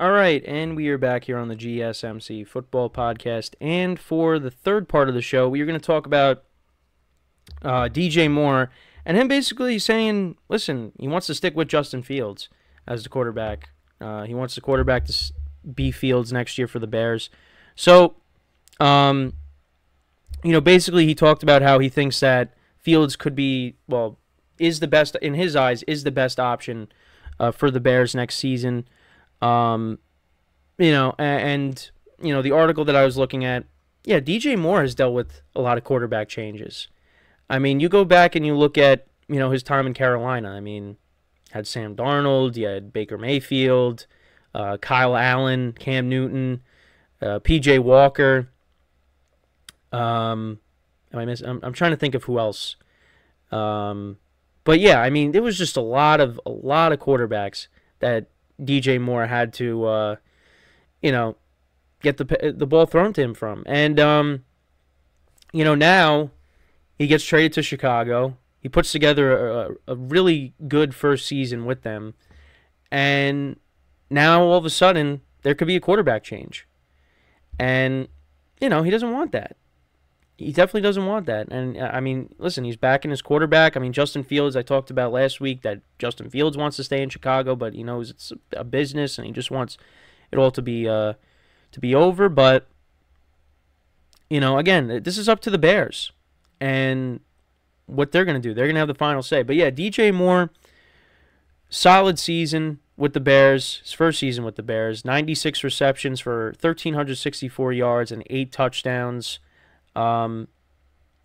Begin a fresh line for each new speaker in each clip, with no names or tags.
All right, and we are back here on the GSMC Football Podcast. And for the third part of the show, we are going to talk about uh, DJ Moore and him basically saying, listen, he wants to stick with Justin Fields as the quarterback. Uh, he wants the quarterback to be Fields next year for the Bears. So, um, you know, basically he talked about how he thinks that Fields could be, well, is the best, in his eyes, is the best option uh, for the Bears next season. Um, you know, and, you know the article that I was looking at, yeah, DJ Moore has dealt with a lot of quarterback changes. I mean, you go back and you look at you know his time in Carolina. I mean, had Sam Darnold, you had Baker Mayfield, uh, Kyle Allen, Cam Newton, uh, P.J. Walker. Um, am I miss? I'm, I'm trying to think of who else. Um, but yeah, I mean, it was just a lot of a lot of quarterbacks that DJ Moore had to, uh, you know, get the the ball thrown to him from. And um, you know, now he gets traded to Chicago. He puts together a, a really good first season with them, and now all of a sudden there could be a quarterback change, and you know he doesn't want that he definitely doesn't want that. And uh, I mean, listen, he's backing his quarterback. I mean, Justin Fields, I talked about last week that Justin Fields wants to stay in Chicago, but he knows it's a business and he just wants it all to be uh, to be over. But you know, again, this is up to the Bears and what they're going to do. They're going to have the final say. But yeah, DJ Moore, solid season with the Bears. His first season with the Bears, 96 receptions for 1,364 yards and eight touchdowns. Um,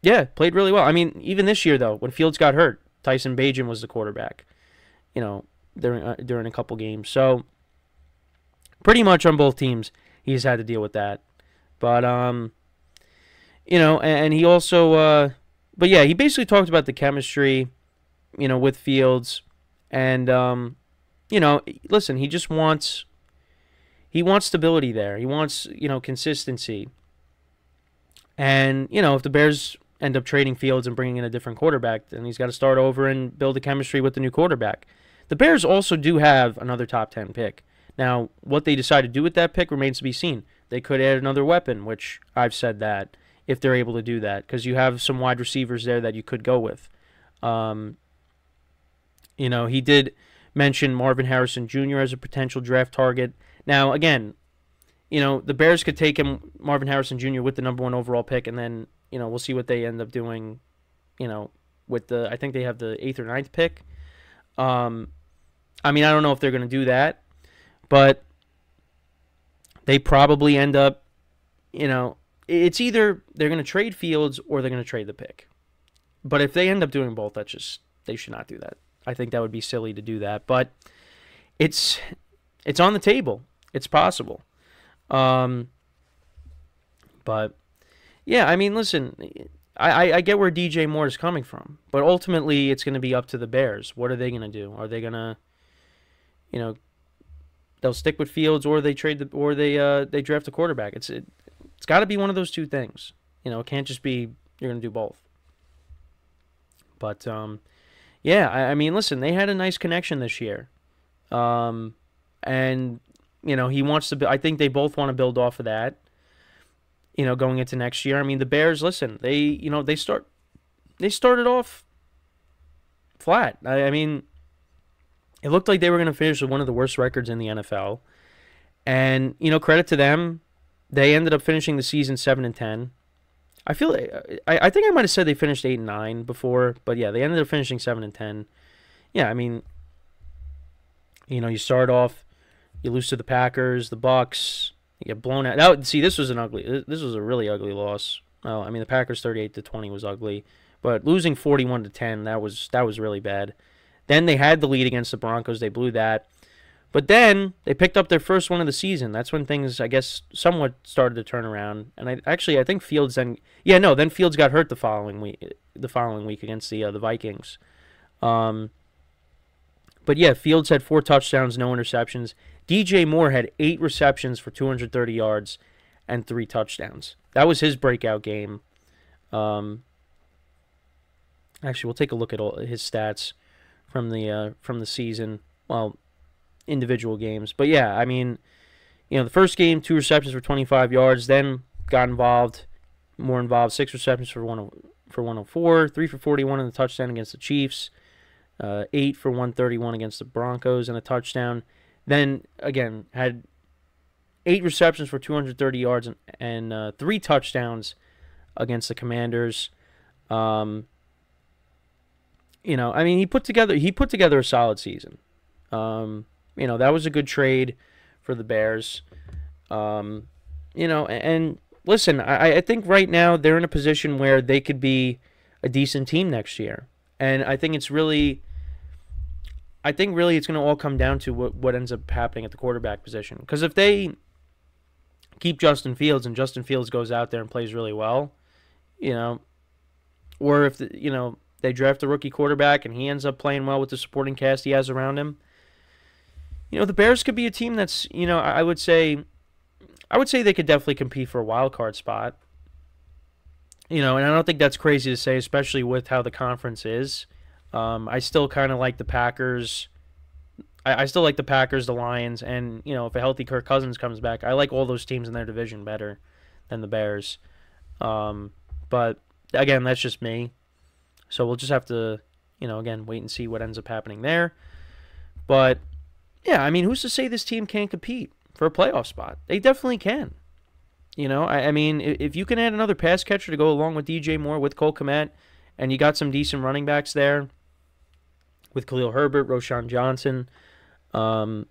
yeah, played really well. I mean, even this year though, when Fields got hurt, Tyson Bagent was the quarterback. You know, during uh, during a couple games. So pretty much on both teams, he's had to deal with that. But um, you know, and, and he also, uh, but yeah, he basically talked about the chemistry, you know, with Fields, and um, you know, listen, he just wants he wants stability there. He wants you know consistency. And, you know, if the Bears end up trading Fields and bringing in a different quarterback, then he's got to start over and build a chemistry with the new quarterback. The Bears also do have another top 10 pick. Now, what they decide to do with that pick remains to be seen. They could add another weapon, which I've said that if they're able to do that, because you have some wide receivers there that you could go with. Um, you know, he did mention Marvin Harrison Jr. as a potential draft target. Now, again, you know, the Bears could take him, Marvin Harrison Jr., with the number one overall pick, and then, you know, we'll see what they end up doing, you know, with the, I think they have the eighth or ninth pick. Um, I mean, I don't know if they're going to do that, but they probably end up, you know, it's either they're going to trade Fields or they're going to trade the pick. But if they end up doing both, that's just, they should not do that. I think that would be silly to do that. But it's, it's on the table. It's possible. Um, but yeah, I mean, listen, I, I get where DJ Moore is coming from, but ultimately it's going to be up to the Bears. What are they going to do? Are they going to, you know, they'll stick with Fields or they trade the or they uh they draft a quarterback. It's it, it's got to be one of those two things. You know, it can't just be you're going to do both. But um, yeah, I, I mean, listen, they had a nice connection this year, um, and you know, he wants to. I think they both want to build off of that. You know, going into next year. I mean, the Bears. Listen, they you know they start they started off flat. I, I mean, it looked like they were going to finish with one of the worst records in the NFL, and you know, credit to them, they ended up finishing the season seven and ten. I feel I, I think I might have said they finished eight and nine before, but yeah, they ended up finishing seven and ten. Yeah, I mean, you know, you start off you lose to the Packers, the Bucs. You get blown out. Now, see, this was an ugly. This was a really ugly loss. Well, I mean, the Packers 38 to 20 was ugly, but losing 41 to 10 that was that was really bad. Then they had the lead against the Broncos. They blew that. But then they picked up their first one of the season. That's when things, I guess, somewhat started to turn around. And I actually, I think Fields then, yeah, no, then Fields got hurt the following week, the following week against the uh, the Vikings. Um, but yeah, Fields had four touchdowns, no interceptions. DJ Moore had eight receptions for 230 yards and three touchdowns. That was his breakout game. Um, actually, we'll take a look at all his stats from the uh, from the season. Well, individual games, but yeah, I mean, you know, the first game, two receptions for 25 yards, then got involved, more involved, six receptions for one for 104, three for 41 in the touchdown against the Chiefs, uh, eight for 131 against the Broncos and a touchdown. Then again had eight receptions for 230 yards and, and uh, three touchdowns against the Commanders. Um, you know, I mean, he put together he put together a solid season. Um, you know, that was a good trade for the Bears. Um, you know, and, and listen, I, I think right now they're in a position where they could be a decent team next year, and I think it's really. I think really it's going to all come down to what, what ends up happening at the quarterback position. Because if they keep Justin Fields and Justin Fields goes out there and plays really well, you know, or if the, you know they draft a rookie quarterback and he ends up playing well with the supporting cast he has around him, you know, the Bears could be a team that's, you know, I would say I would say they could definitely compete for a wild card spot. You know, and I don't think that's crazy to say, especially with how the conference is. Um, I still kind of like the Packers. I, I, still like the Packers, the Lions, and you know, if a healthy Kirk Cousins comes back, I like all those teams in their division better than the Bears. Um, but again, that's just me. So we'll just have to, you know, again, wait and see what ends up happening there. But yeah, I mean, who's to say this team can't compete for a playoff spot? They definitely can. You know, I, I mean, if you can add another pass catcher to go along with DJ Moore, with Cole Kmet, and you got some decent running backs there with Khalil Herbert, Roschon Johnson. Um,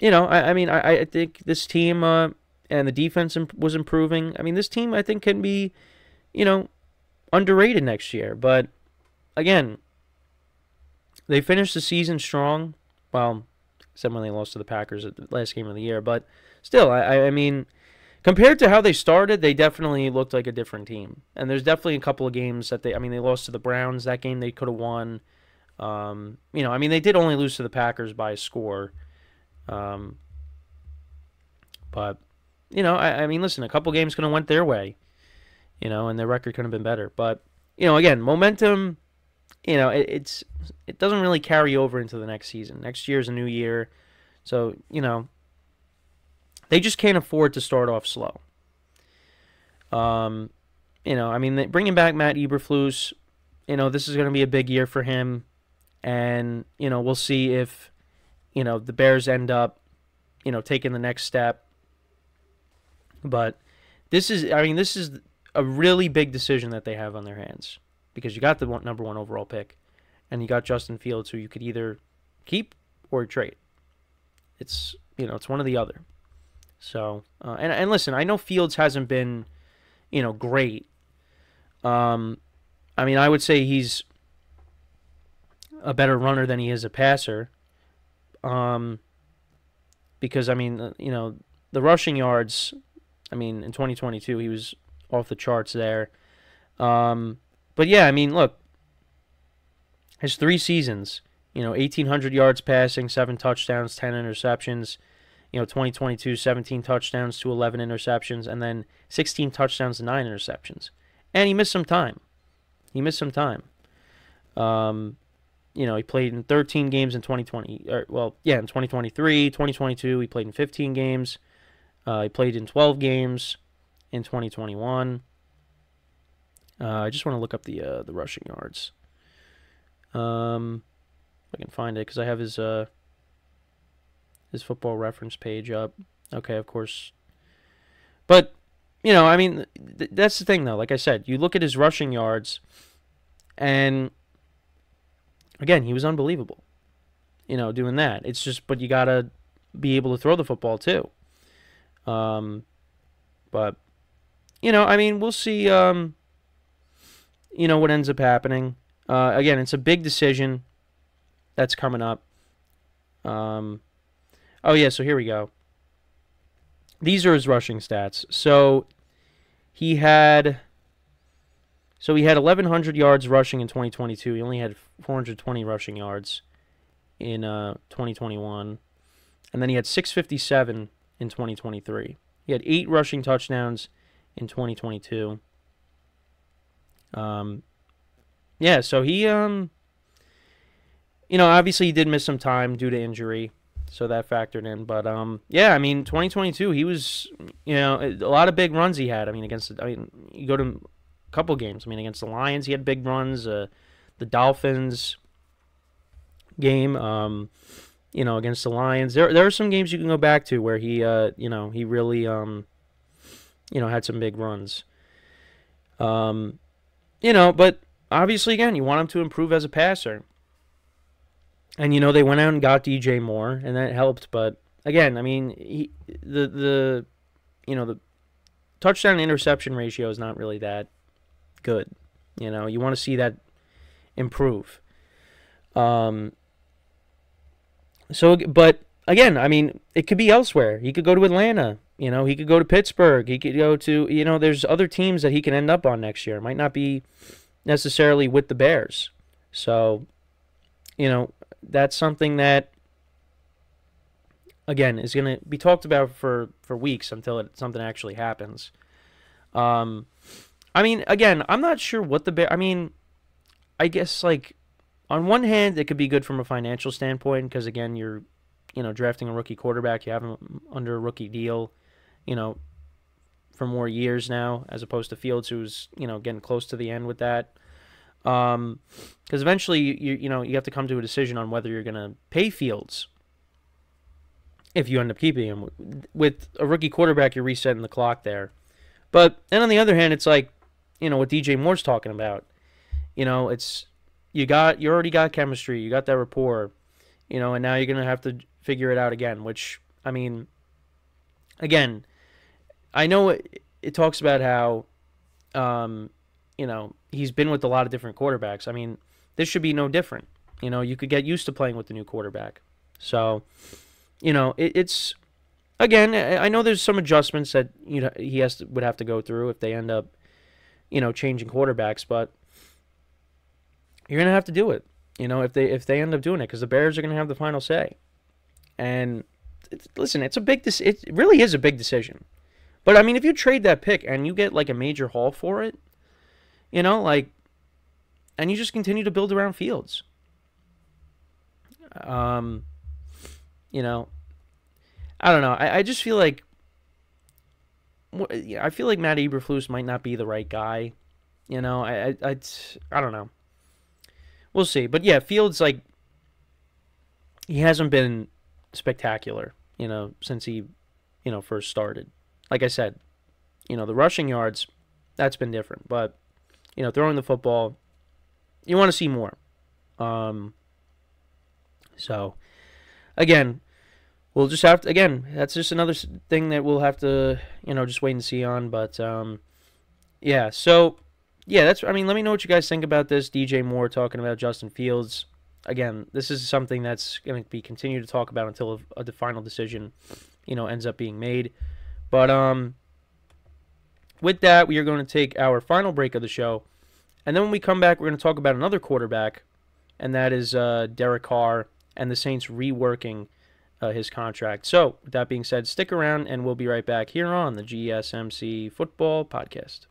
you know, I, I mean, I, I think this team uh, and the defense was improving. I mean, this team I think can be, you know, underrated next year. But again, they finished the season strong. Well, except when they lost to the Packers at the last game of the year. But still, I, I mean, compared to how they started, they definitely looked like a different team. And there's definitely a couple of games that they, I mean, they lost to the Browns. That game they could have won. Um, you know, I mean, they did only lose to the Packers by a score. Um, but, you know, I, I mean, listen, a couple games could have went their way, you know, and their record could have been better. But, you know, again, momentum you know, it, it's it doesn't really carry over into the next season. Next year's a new year, so you know they just can't afford to start off slow. Um, you know, I mean, bringing back Matt Eberflus, you know, this is going to be a big year for him, and you know, we'll see if you know the Bears end up, you know, taking the next step. But this is, I mean, this is a really big decision that they have on their hands because you got the one, number one overall pick, and you got Justin Fields, who you could either keep or trade. It's you know it's one or the other. So uh, and and listen, I know Fields hasn't been, you know, great. Um, I mean, I would say he's a better runner than he is a passer. Um, because I mean, uh, you know, the rushing yards. I mean, in 2022, he was off the charts there. Um, but yeah, I mean, look, his three seasons, you know, 1,800 yards passing, seven touchdowns, 10 interceptions. You know, 2022, 17 touchdowns to 11 interceptions, and then 16 touchdowns to nine interceptions. And he missed some time. He missed some time. Um, you know, he played in 13 games in 2020. Or, well, yeah, in 2023, 2022, he played in 15 games. Uh, he played in 12 games in 2021. Uh, I just want to look up the uh, the rushing yards. Um, I can find it because I have his uh his football reference page up. Okay, of course. But you know, I mean, th- that's the thing though. Like I said, you look at his rushing yards, and again, he was unbelievable. You know, doing that. It's just, but you gotta be able to throw the football too. Um, but you know, I mean, we'll see. Um, you know what ends up happening. Uh, again, it's a big decision that's coming up. Um, oh yeah, so here we go. These are his rushing stats. So he had so he had 1100 yards rushing in 2022. He only had 420 rushing yards in uh, 2021. And then he had 657 in 2023. He had 8 rushing touchdowns in 2022. Um, yeah, so he, um, you know, obviously he did miss some time due to injury. so that factored in. But um, yeah, I mean, 2022, he was, you know, a lot of big runs he had. I mean, against, I mean, you go to couple games. I mean, against the Lions, he had big runs. Uh, the Dolphins game, um, you know, against the Lions. There, there are some games you can go back to where he, uh, you know, he really, um, you know, had some big runs. Um, you know, but obviously, again, you want him to improve as a passer. And you know they went out and got DJ Moore, and that helped. But again, I mean, he, the the you know the touchdown interception ratio is not really that good. You know, you want to see that improve. Um. So, but again, I mean, it could be elsewhere. He could go to Atlanta. You know, he could go to Pittsburgh. He could go to you know, there's other teams that he can end up on next year. Might not be necessarily with the Bears. So, you know, that's something that again is going to be talked about for for weeks until it, something actually happens. Um, I mean, again, I'm not sure what the bear. I mean, I guess like on one hand, it could be good from a financial standpoint because again, you're you know drafting a rookie quarterback, you have him under a rookie deal, you know, for more years now, as opposed to Fields, who's you know getting close to the end with that. Um, because eventually you you know you have to come to a decision on whether you're going to pay Fields if you end up keeping him. With a rookie quarterback, you're resetting the clock there. But and on the other hand, it's like you know what DJ Moore's talking about. You know, it's you got you already got chemistry, you got that rapport, you know, and now you're gonna have to figure it out again. Which I mean, again, I know it, it talks about how, um, you know, he's been with a lot of different quarterbacks. I mean, this should be no different. You know, you could get used to playing with the new quarterback. So, you know, it, it's again, I know there's some adjustments that you know he has to, would have to go through if they end up, you know, changing quarterbacks, but you're gonna have to do it. You know, if they if they end up doing it, because the Bears are gonna have the final say. And it's, listen, it's a big. it really is a big decision. But I mean, if you trade that pick and you get like a major haul for it, you know, like, and you just continue to build around Fields. Um, you know, I don't know. I, I just feel like I feel like Matt Eberflus might not be the right guy. You know, I, I, I, I don't know. We'll see. But yeah, Fields like he hasn't been spectacular. You know, since he, you know, first started. Like I said, you know, the rushing yards, that's been different. But you know, throwing the football, you want to see more. Um, so, again, we'll just have to, again, that's just another thing that we'll have to, you know, just wait and see on. But, um, yeah, so, yeah, that's, I mean, let me know what you guys think about this. DJ Moore talking about Justin Fields. Again, this is something that's going to be continued to talk about until a, a final decision, you know, ends up being made. But, um, with that, we are going to take our final break of the show. And then when we come back, we're going to talk about another quarterback, and that is uh, Derek Carr and the Saints reworking uh, his contract. So, with that being said, stick around, and we'll be right back here on the GSMC Football Podcast.